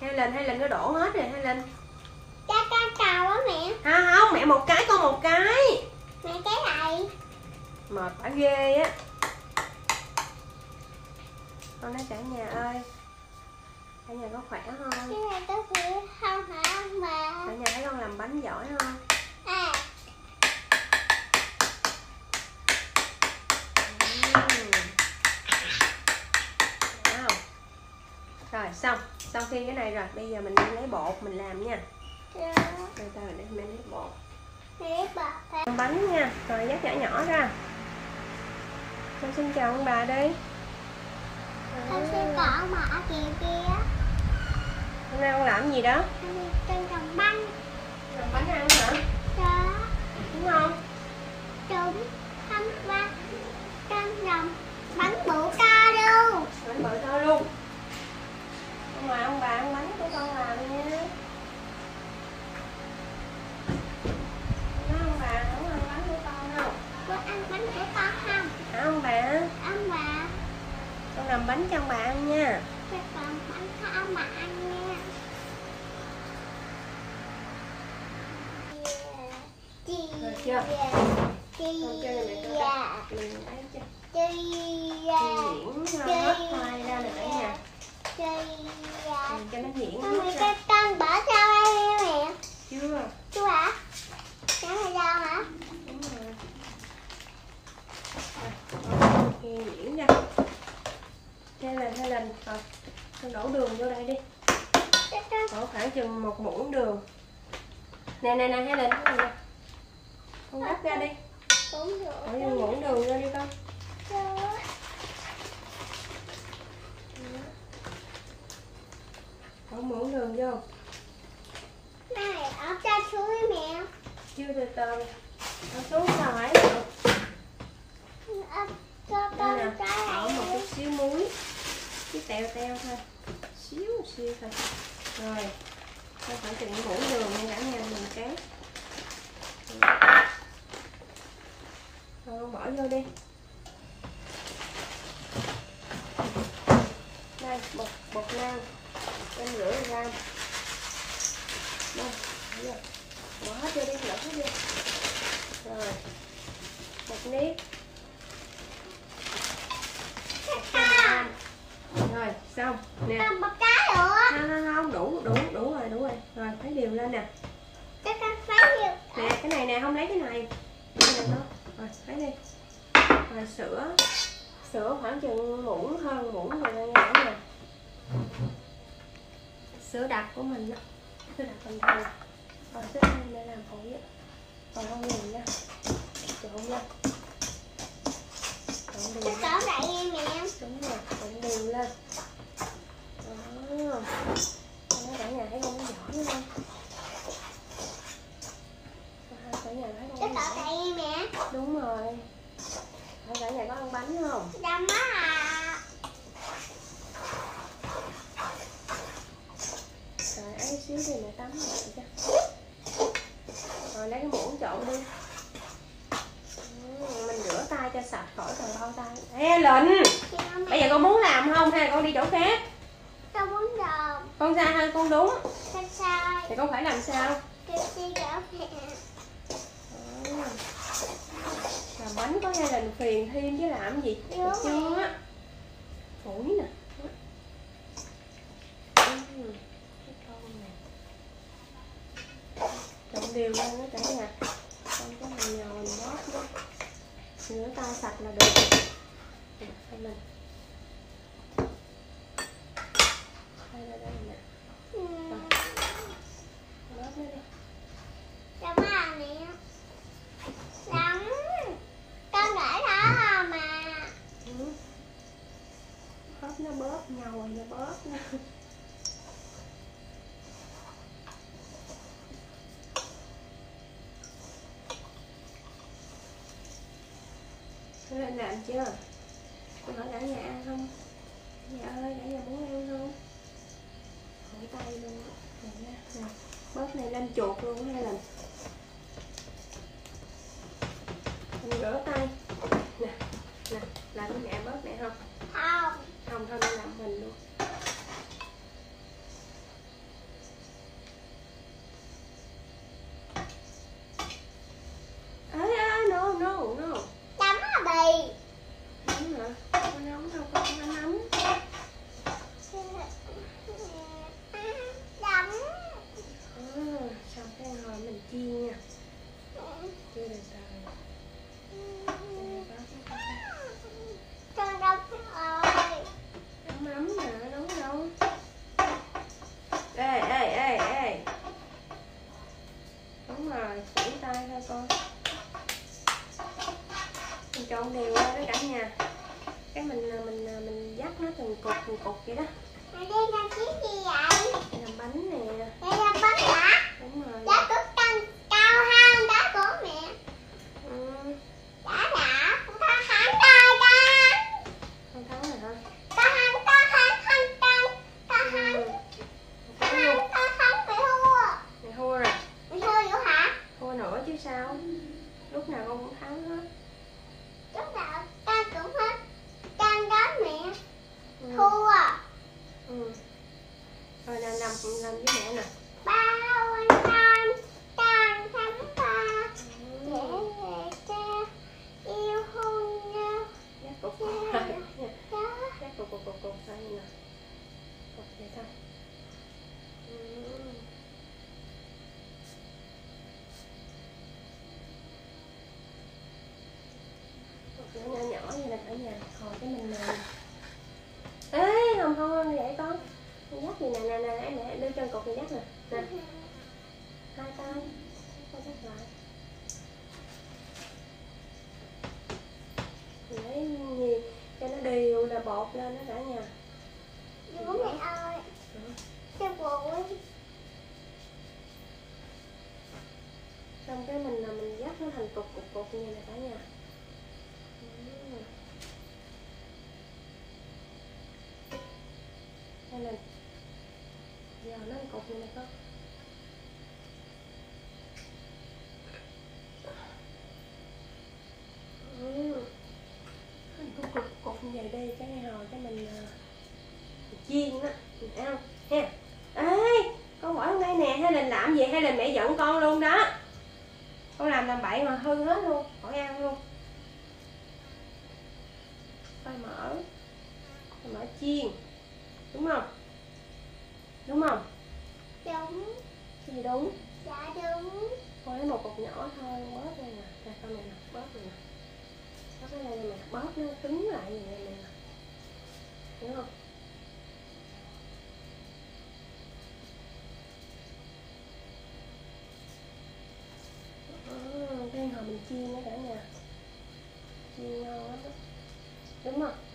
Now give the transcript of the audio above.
hay lên hay lên nó đổ hết rồi hay lên. Cha ca cầu á mẹ. Ha không mẹ một cái con một cái. Mẹ cái này. Mệt bả ghê á. Con nói cả nhà ơi. Cả nhà có khỏe không? Cái này có phải không hả ông bà? Cả nhà thấy con làm bánh giỏi không khi cái này rồi. Bây giờ mình đi lấy bột mình làm nha. Rồi Đây ta để mẹ lấy bột. Bật ra Làm bánh nha. Rồi dắt nhỏ nhỏ ra. Con xin chào ông bà đi. Con sẽ có ông bà ở kia kia hôm nay con làm gì đó? Con đi trồng bánh làm bánh ăn hả Đó đúng không Chúng Không ba Trên trồng Bánh bự to luôn bánh bự to luôn ông ngoài ông bà ăn bánh của con làm nha Nói ông bà không ăn bánh của con đâu Có ăn bánh của con không hả ông bà Ông bà con làm bánh cho bà ăn nha. Cái còn bánh cho bà ăn nha. Chị Được chưa? Chị con chơi mẹ dạ. cho mình ấy cho. Chị nhuyễn cho hết khoai ra nè cả nhà Chị dạ cho nó hết mẹ cái con bỏ sao đây mẹ. Chưa? Chú hả Cháu là sao hả đúng rồi Rồi, kia nhuyễn ra hai lần hai lần rồi con đổ đường vô đây đi. Đổ khoảng chừng một muỗng đường. Nè nè nè này nè. Con gấp ra đi. Đổ vô muỗng đường. ra đi con. Đổ muỗng đường vô. Này ở cha suối mẹ. Chưa từ từ nó xuống sao ấy được Ở cho đây con nè trái bỏ một này chút xíu muối chút teo teo thôi. Xíu xíu thôi. Rồi cho khoảng chừng muỗng đường nha cả nhà mình cán rồi bỏ vô đi. Đây, bột bột nang em rửa ra. Đây bỏ bỏ hết vô đi lỡ hết vô. Rồi một nếp rồi xong nè. Con một cái nữa không không không. Đủ đủ đủ rồi đủ rồi. Rồi thấy đều lên nè. Cái con phải nhiều. Nè cái này nè không lấy cái này. Cái này thôi rồi lấy đi. Rồi sữa. Sữa khoảng chừng muỗng hơn muỗng rồi đây nha nè. Sữa đặc của mình đó. Sữa đặc bình thường. Rồi sữa đặc để làm phụ á còn không nhìn nha. Trộn nha. trộn đều Cái lên trộn đều lên không nó cả nhà thấy con giỏi không cả nhà thấy con nó nhỏ này mẹ đúng rồi cả nhà có ăn bánh không Đâm á à rồi ấy xíu thì mẹ tắm lại cho rồi lấy cái muỗng trộn đi mình rửa tay cho sạch khỏi cần bao tay ê lịnh bây giờ con muốn làm không hay là con đi chỗ khác? Con sai hay con đúng? Con sai. Thì con phải làm sao? Làm bánh có hai lần phiền thêm chứ làm gì? Được chưa á. Phủi nè. Trộn đều lên đó cả nhà con cái mình nhào mình bóp đó. Rửa tay sạch là được. Mình đây đây đây nè Ừ. bóp nó đi Đâm á mẹ Đâm Con để đó mà Ừ. bóp nó bóp nhau rồi nó bóp nó Thế lên làm chưa? Con hỏi cả nhà ăn không? Dạ ơi, cả nhà muốn ăn không? Hỏi tay luôn á. Bóp này lên chuột luôn hay là trộn đều đó cả nhà. Cái mình à, mình à, mình dắt nó từng cục từng cục vậy đó. Đây là chiếc gì vậy? Làm bánh nè. Đây là bánh hả? Đúng rồi. Dạ, dắt hồi cái mình nè ê không không không vậy con. Con dắt gì nè nè nè nè nè đưa chân cục này dắt nè. Nè. Hai tay con. Dắt lại. Lấy gì cho nó đều là bột lên nó cả nhà Bố mẹ ơi. Cho bố xong cái mình là mình dắt nó thành cục cục cục như này cả nhà Ừ đây giờ nó cột cục như này con Ừ. Thành cục cục cục như vậy đi cái hồi cái mình chiên đó mình ăn ha ê con bỏ ngay nè hay là làm gì hay là mẹ giận con luôn đó con làm làm bậy mà hư hết luôn khỏi ăn luôn khoai mỡ khoai mỡ chiên, đúng không đúng không? Đúng. gì đúng. Dạ đúng. con lấy một cục nhỏ thôi bóp đây nè. Đây con này nè bóp này nè. Bóp cái đây nè bóp nó cứng lại như vậy nè. Hiểu không? Ừ, cái hồi mình chiên đó cả nhà. Chiên ngon lắm đó. đúng không